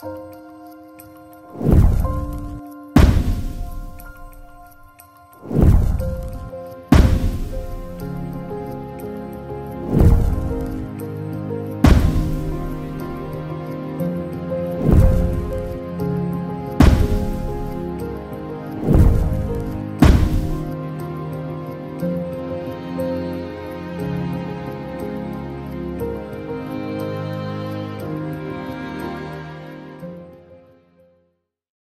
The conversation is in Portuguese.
Música